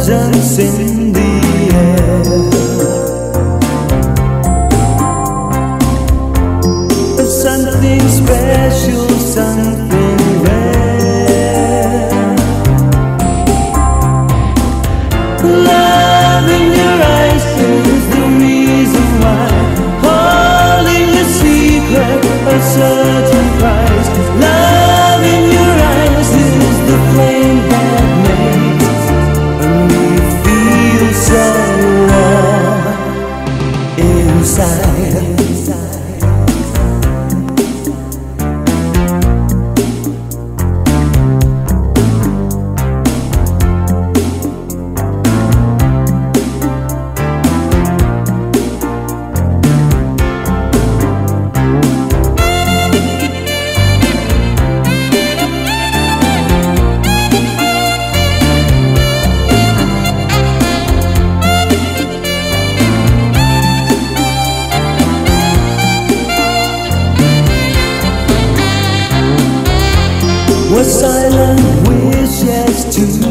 Gecem sendin. was silent with yes too.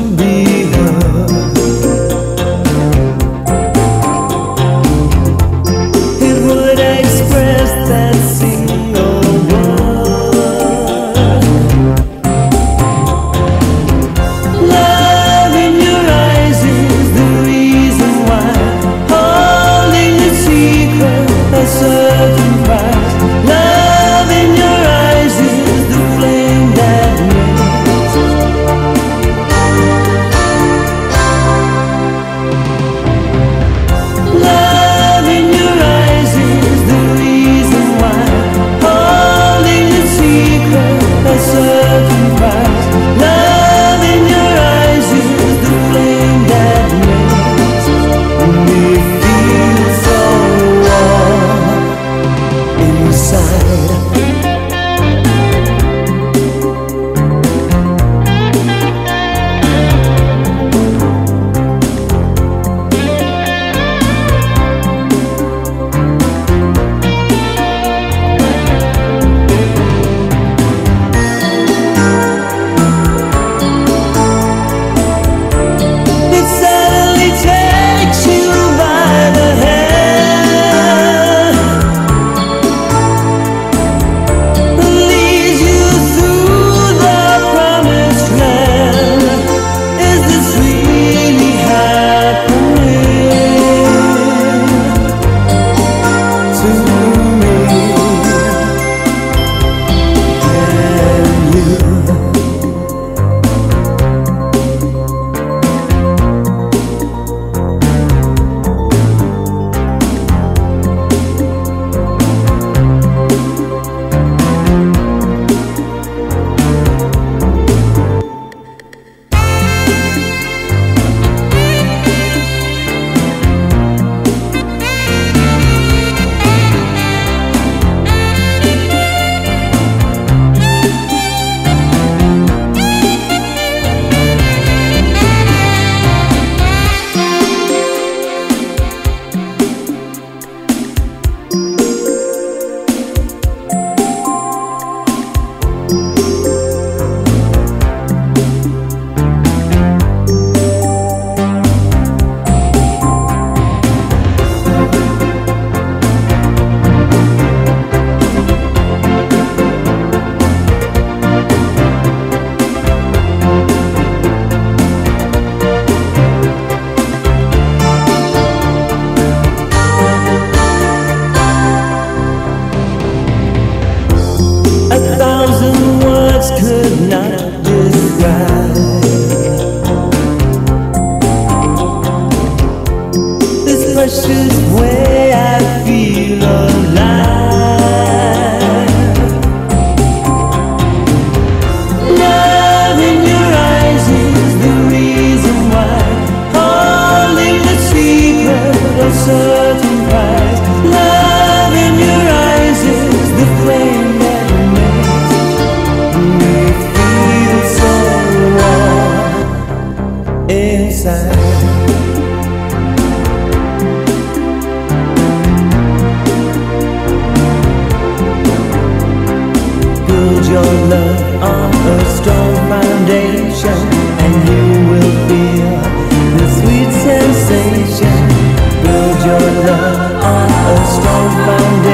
your love on a strong foundation, and you will feel the sweet sensation. Build your love on a strong foundation.